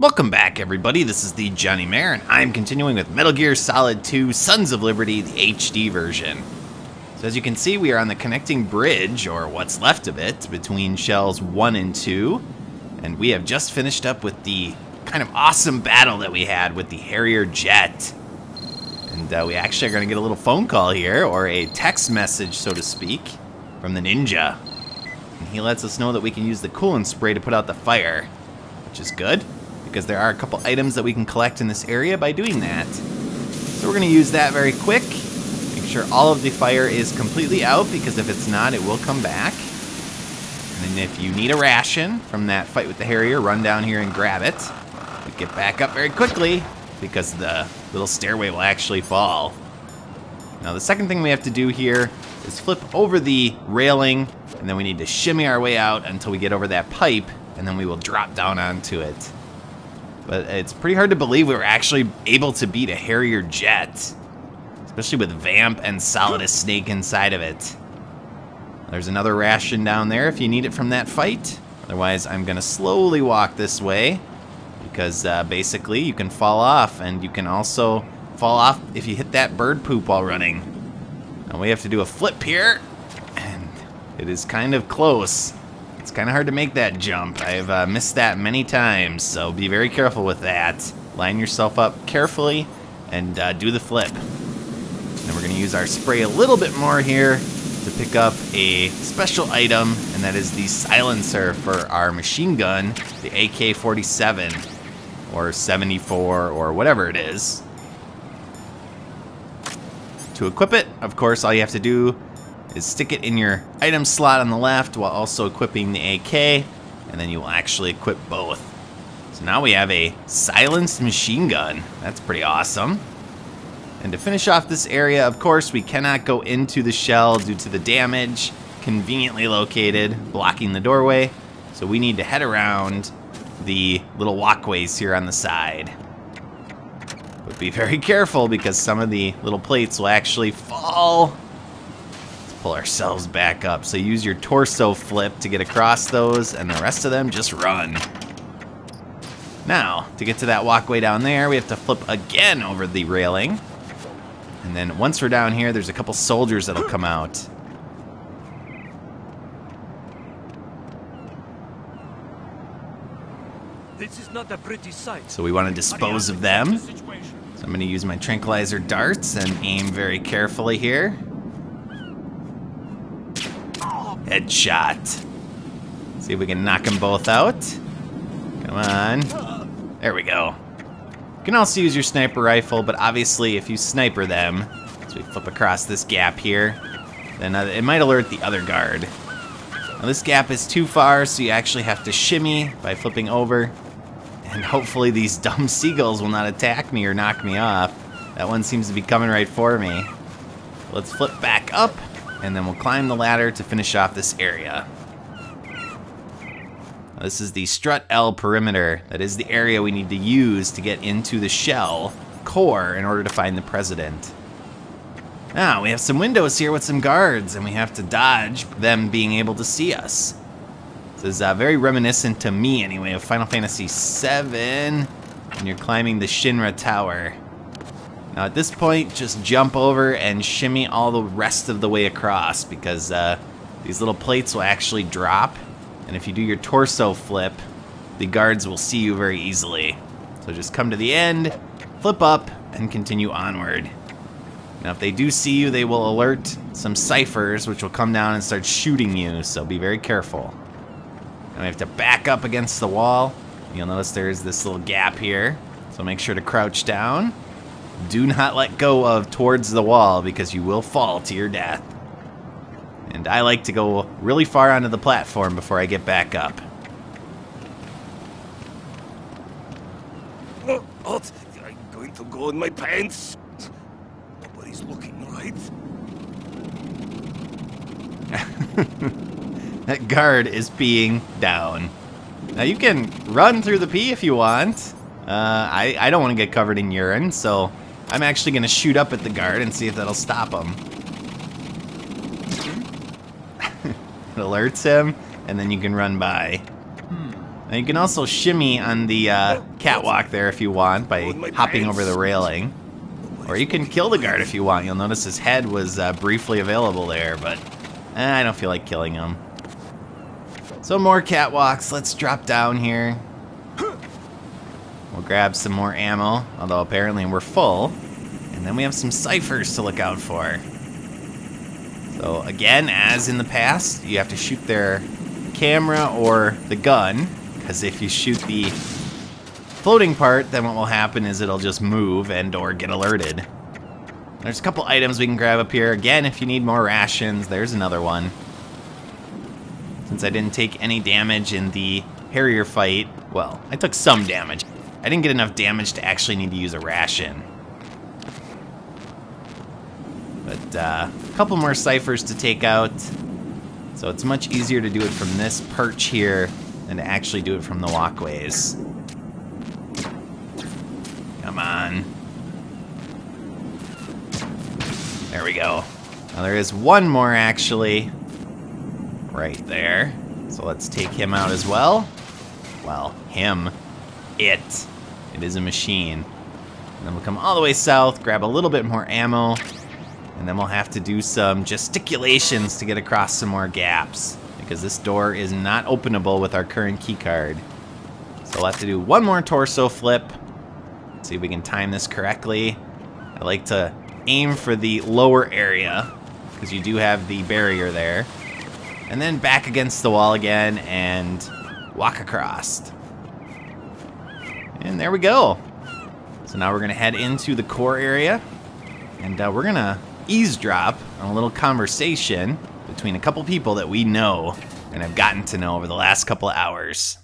Welcome back, everybody. This is the Jonnymar, and I'm continuing with Metal Gear Solid 2 Sons of Liberty, the HD version. So as you can see, we are on the connecting bridge, or what's left of it, between shells 1 and 2. And we have just finished up with the kind of awesome battle that we had with the Harrier jet. And uh, we actually are going to get a little phone call here, or a text message, so to speak, from the ninja. And he lets us know that we can use the coolant spray to put out the fire, which is good because there are a couple items that we can collect in this area by doing that. So we're going to use that very quick. Make sure all of the fire is completely out because if it's not, it will come back. And if you need a ration from that fight with the Harrier, run down here and grab it. Get back up very quickly because the little stairway will actually fall. Now the second thing we have to do here is flip over the railing and then we need to shimmy our way out until we get over that pipe and then we will drop down onto it. But it's pretty hard to believe we were actually able to beat a Harrier jet. Especially with Vamp and Solidus Snake inside of it. There's another ration down there if you need it from that fight. Otherwise, I'm going to slowly walk this way. Because uh, basically, you can fall off. And you can also fall off if you hit that bird poop while running. Now we have to do a flip here. And it is kind of close. It's kind of hard to make that jump. I've uh, missed that many times, so be very careful with that. Line yourself up carefully and uh, do the flip. And we're going to use our spray a little bit more here to pick up a special item, and that is the silencer for our machine gun, the AK-47, or 74, or whatever it is. To equip it, of course, all you have to do is stick it in your item slot on the left while also equipping the AK, and then you will actually equip both. So now we have a silenced machine gun. That's pretty awesome. And to finish off this area, of course, we cannot go into the shell due to the damage conveniently located, blocking the doorway. So we need to head around the little walkways here on the side. But be very careful because some of the little plates will actually fall Let's pull ourselves back up. So use your torso flip to get across those, and the rest of them just run. Now, to get to that walkway down there, we have to flip again over the railing. And then once we're down here, there's a couple soldiers that'll come out. This is not a pretty sight. So we want to dispose of them. So I'm going to use my tranquilizer darts and aim very carefully here. Headshot. See if we can knock them both out. Come on. There we go. Can also use your sniper rifle, but obviously if you sniper them, as we flip across this gap here, then uh, it might alert the other guard. Now this gap is too far, so you actually have to shimmy by flipping over. And hopefully these dumb seagulls will not attack me or knock me off. That one seems to be coming right for me. Let's flip back up and then we'll climb the ladder to finish off this area. This is the strut L perimeter. That is the area we need to use to get into the shell core in order to find the president. Now, we have some windows here with some guards, and we have to dodge them being able to see us. This is uh, very reminiscent to me, anyway, of Final Fantasy VII, when you're climbing the Shinra Tower. Now at this point, just jump over and shimmy all the rest of the way across because uh, these little plates will actually drop. And if you do your torso flip, the guards will see you very easily. So just come to the end, flip up, and continue onward. Now if they do see you, they will alert some Cyphers, which will come down and start shooting you, so be very careful. And we have to back up against the wall. You'll notice there's this little gap here, so make sure to crouch down. Do not let go of towards the wall because you will fall to your death. And I like to go really far onto the platform before I get back up. What? I'm going to go in my pants. Nobody's looking right. that guard is being down. Now you can run through the pee if you want. Uh, I, I don't want to get covered in urine, so I'm actually going to shoot up at the guard and see if that'll stop him. Alerts him, and then you can run by. Now you can also shimmy on the uh, catwalk there if you want by hopping over the railing. Or you can kill the guard if you want. You'll notice his head was uh, briefly available there, but eh, I don't feel like killing him. So more catwalks. Let's drop down here. We'll grab some more ammo, although apparently we're full. And then we have some Cyphers to look out for. So again, as in the past, you have to shoot their camera or the gun because if you shoot the floating part, then what will happen is it'll just move and or get alerted. There's a couple items we can grab up here. Again, if you need more rations, there's another one. Since I didn't take any damage in the Harrier fight, well, I took some damage. I didn't get enough damage to actually need to use a ration. But uh, couple more Cyphers to take out. So it's much easier to do it from this perch here than to actually do it from the walkways. Come on. There we go. Now there is one more actually. Right there. So let's take him out as well. Well, him. It. It is a machine. And then we'll come all the way south, grab a little bit more ammo, and then we'll have to do some gesticulations to get across some more gaps because this door is not openable with our current keycard. So we'll have to do one more torso flip. See if we can time this correctly. I like to aim for the lower area because you do have the barrier there. And then back against the wall again and walk across. And there we go. So now we're to head into the core area. And uh, we're to eavesdrop on a little conversation between a couple people that we know and have gotten to know over the last couple of hours.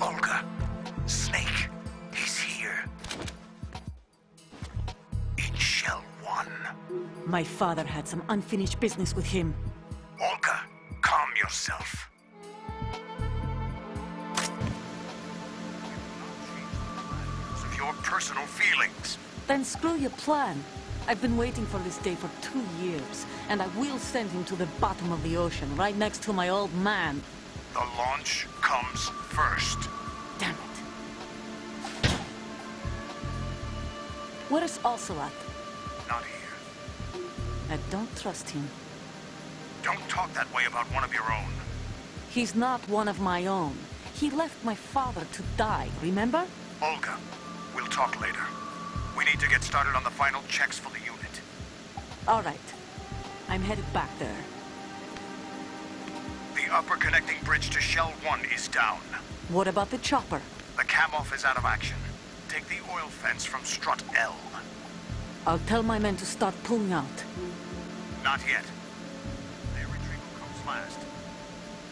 Olga, Snake, he's here. In Shell 1. My father had some unfinished business with him. Olga, calm yourself. Personal feelings. Then screw your plan. I've been waiting for this day for two years, and I will send him to the bottom of the ocean, right next to my old man. The launch comes first. Damn it. Where is Ocelot? Not here. I don't trust him. Don't talk that way about one of your own. He's not one of my own. He left my father to die, remember? Olga, talk later. We need to get started on the final checks for the unit. All right. I'm headed back there. The upper connecting bridge to Shell 1 is down. What about the chopper? The cam-off is out of action. Take the oil fence from strut L. I'll tell my men to start pulling out. Not yet. Their retrieval comes last.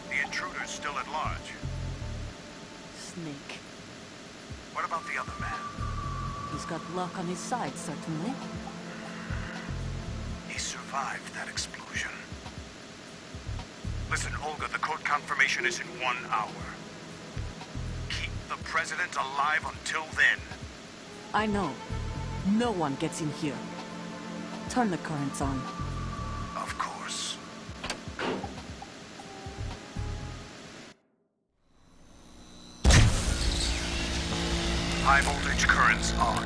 The intruder's still at large. Snake. What about the other man? He's got luck on his side, certainly. He survived that explosion. Listen, Olga, the code confirmation is in one hour. Keep the president alive until then. I know. No one gets in here. Turn the currents on. Of course. High currents on.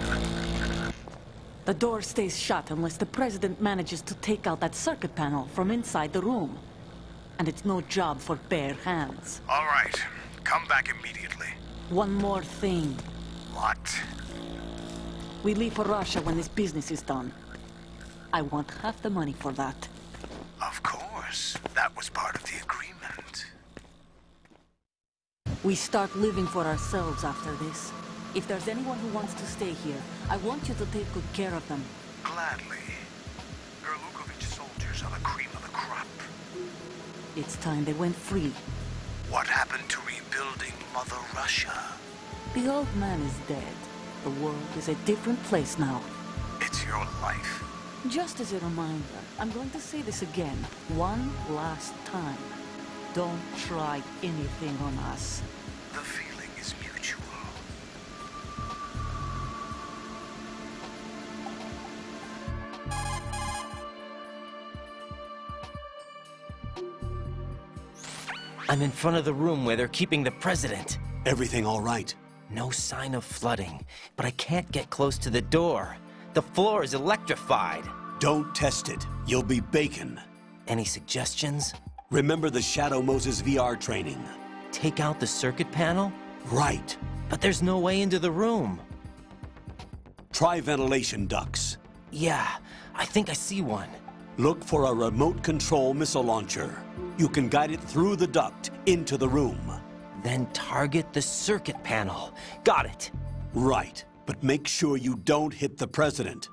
The door stays shut unless the president manages to take out that circuit panel from inside the room. And it's no job for bare hands. All right. Come back immediately. One more thing. What? We leave for Russia when this business is done. I want half the money for that. Of course. That was part of the agreement. We start living for ourselves after this. If there's anyone who wants to stay here, I want you to take good care of them. Gladly. Gurlukovich soldiers are the cream of the crop. It's time they went free. What happened to rebuilding Mother Russia? The old man is dead. The world is a different place now. It's your life. Just as a reminder, I'm going to say this again, one last time. Don't try anything on us. The feeling I'm in front of the room where they're keeping the president. Everything all right? No sign of flooding, but I can't get close to the door. The floor is electrified. Don't test it. You'll be bacon. Any suggestions? Remember the Shadow Moses VR training? Take out the circuit panel? Right. But there's no way into the room. Try ventilation ducts. Yeah, I think I see one. Look for a remote control missile launcher. You can guide it through the duct into the room. Then target the circuit panel. Got it. Right. But make sure you don't hit the president.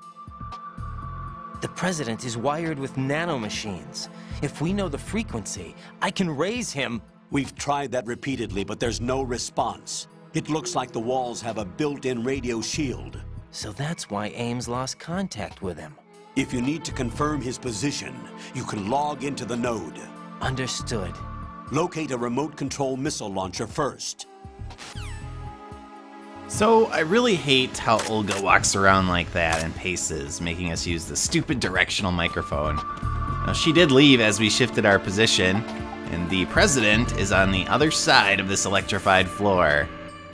The president is wired with nanomachines. If we know the frequency, I can raise him. We've tried that repeatedly, but there's no response. It looks like the walls have a built-in radio shield. So that's why Ames lost contact with him. If you need to confirm his position, you can log into the node. Understood. Locate a remote control missile launcher first. So, I really hate how Olga walks around like that and paces, making us use the stupid directional microphone. Now, she did leave as we shifted our position, and the president is on the other side of this electrified floor.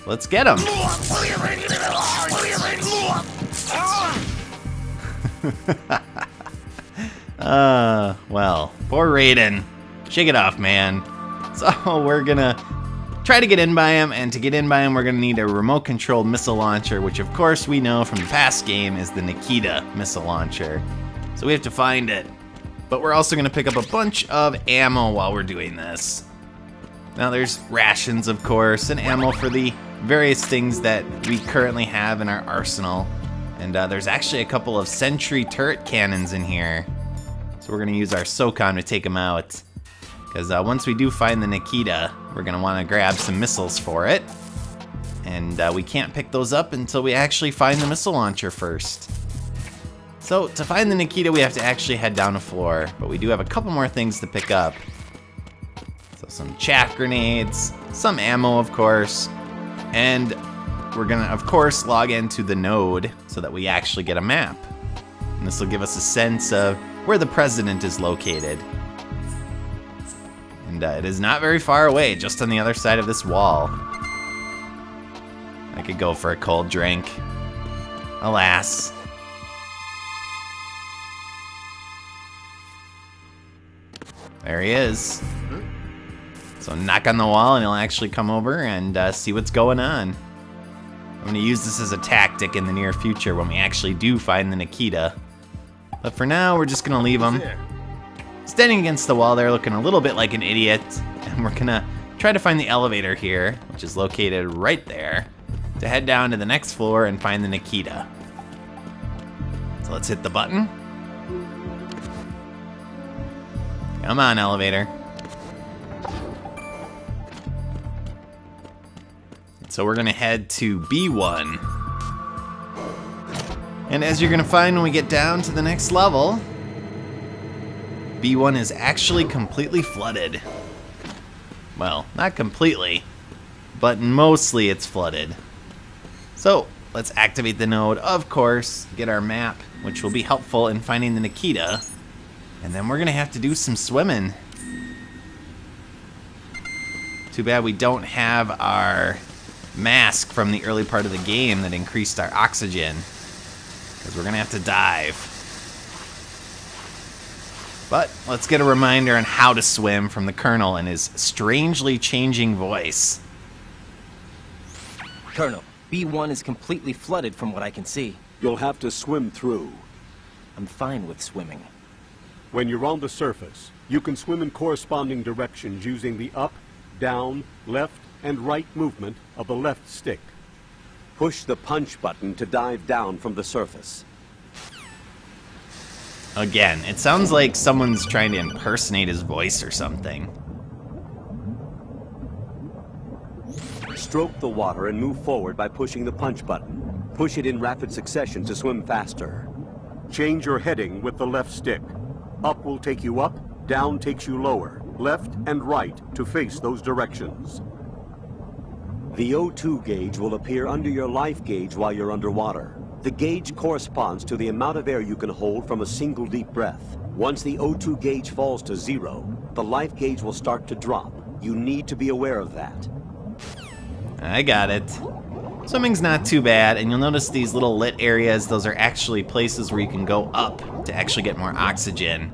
Let's get him! uh, well, poor Raiden. Shake it off, man. So, we're gonna try to get in by him, and to get in by him, we're to need a remote-controlled missile launcher, which of course we know from the past game is the Nikita missile launcher. So we have to find it. But we're also to pick up a bunch of ammo while we're doing this. Now there's rations, of course, and ammo for the various things that we currently have in our arsenal. And uh, there's actually a couple of sentry turret cannons in here. So we're to use our SOCOM to take them out. Because uh, once we do find the Nikita, we're going to want to grab some missiles for it. And uh, we can't pick those up until we actually find the missile launcher first. So to find the Nikita, we have to actually head down a floor. But we do have a couple more things to pick up. So some chaff grenades, some ammo, of course. And we're going to, of course, log into the node so that we actually get a map. And this will give us a sense of where the president is located. And uh, it is not very far away, just on the other side of this wall. I could go for a cold drink. Alas. There he is. So knock on the wall and he'll actually come over and uh, see what's going on. I'm to use this as a tactic in the near future when we actually do find the Nikita. But for now, we're just to leave him standing against the wall there looking a little bit like an idiot. And we're gonna try to find the elevator here, which is located right there, to head down to the next floor and find the Nikita. So let's hit the button. Come on, elevator. So we're gonna head to B1. And as you're gonna find when we get down to the next level, B1 is actually completely flooded. Well, not completely, but mostly it's flooded. So, let's activate the node, of course, get our map, which will be helpful in finding the Nikita, and then we're gonna have to do some swimming. Too bad we don't have our mask from the early part of the game that increased our oxygen, because we're gonna have to dive. But let's get a reminder on how to swim from the Colonel and his strangely changing voice. Colonel, B1 is completely flooded from what I can see. You'll have to swim through. I'm fine with swimming. When you're on the surface, you can swim in corresponding directions using the up, down, left, and right movement of the left stick. Push the punch button to dive down from the surface. Again, it sounds like someone's trying to impersonate his voice or something. Stroke the water and move forward by pushing the punch button. Push it in rapid succession to swim faster. Change your heading with the left stick. Up will take you up, down takes you lower, left and right to face those directions. The O2 gauge will appear under your life gauge while you're underwater. The gauge corresponds to the amount of air you can hold from a single deep breath. Once the O2 gauge falls to zero, the life gauge will start to drop. You need to be aware of that. I got it. Swimming's not too bad, and you'll notice these little lit areas, those are actually places where you can go up to actually get more oxygen.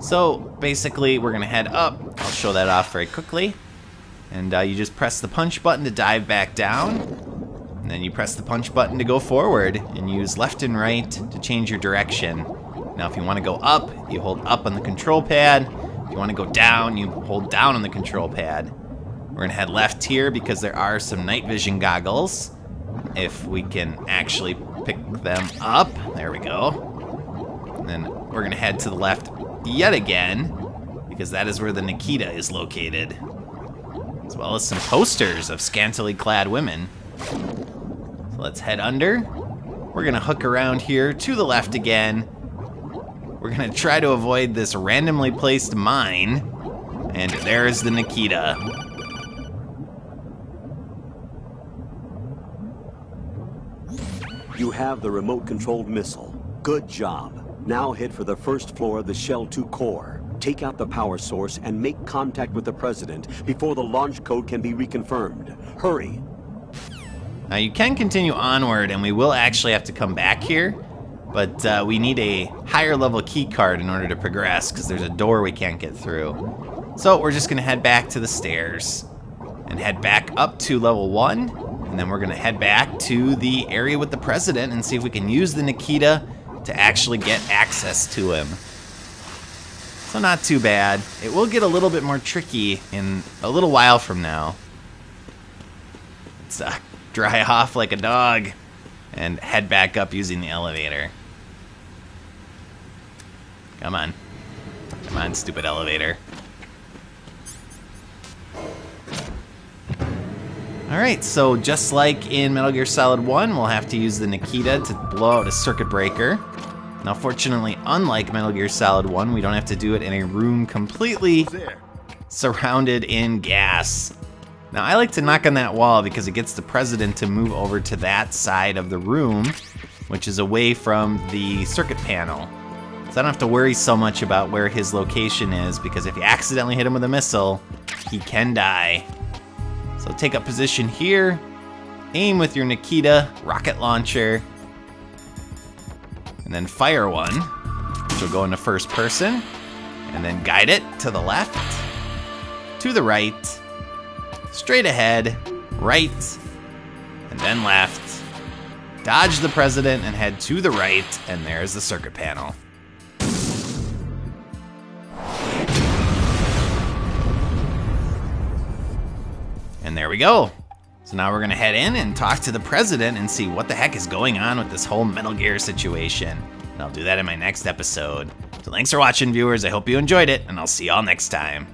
So, basically, we're gonna head up. I'll show that off very quickly. And uh, you just press the punch button to dive back down. And then you press the punch button to go forward, and use left and right to change your direction. Now, if you want to go up, you hold up on the control pad. If you want to go down, you hold down on the control pad. We're gonna head left here because there are some night vision goggles. If we can actually pick them up. There we go. And then we're gonna head to the left yet again because that is where the Nikita is located. As well as some posters of scantily clad women. So let's head under. We're gonna hook around here to the left again. We're gonna try to avoid this randomly placed mine. And there's the Nikita. You have the remote-controlled missile. Good job. Now head for the first floor of the Shell 2 core. Take out the power source and make contact with the President before the launch code can be reconfirmed. Hurry! Now you can continue onward and we will actually have to come back here, but uh, we need a higher level key card in order to progress because there's a door we can't get through. So we're just gonna head back to the stairs and head back up to level one, and then we're gonna head back to the area with the president and see if we can use the Nikita to actually get access to him. So not too bad. It will get a little bit more tricky in a little while from now. Let's uh, dry off like a dog and head back up using the elevator. Come on. Come on, stupid elevator. Alright, so just like in Metal Gear Solid 1, we'll have to use the Nikita to blow out a circuit breaker. Now fortunately, unlike Metal Gear Solid 1, we don't have to do it in a room completely surrounded in gas. Now I like to knock on that wall because it gets the President to move over to that side of the room, which is away from the circuit panel. So I don't have to worry so much about where his location is because if you accidentally hit him with a missile, he can die. So take up position here, aim with your Nikita rocket launcher, and then fire one, which will go into first person, and then guide it to the left, to the right, straight ahead, right, and then left. Dodge the president and head to the right, and there's the circuit panel. And there we go. So now we're gonna head in and talk to the president and see what the heck is going on with this whole Metal Gear situation. And I'll do that in my next episode. So thanks for watching, viewers. I hope you enjoyed it, and I'll see y'all next time.